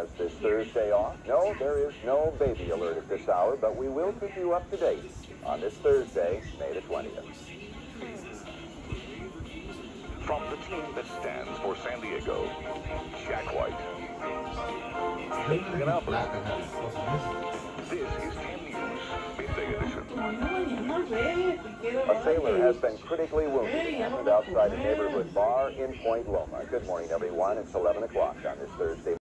Has this Thursday off? No, there is no baby alert at this hour, but we will keep you up to date on this Thursday, May the 20th. From the team that stands for San Diego, Jack White. This is 10 News, Midday Edition. A sailor has been critically wounded outside a neighborhood bar in Point Loma. Good morning, everyone. It's 11 o'clock on this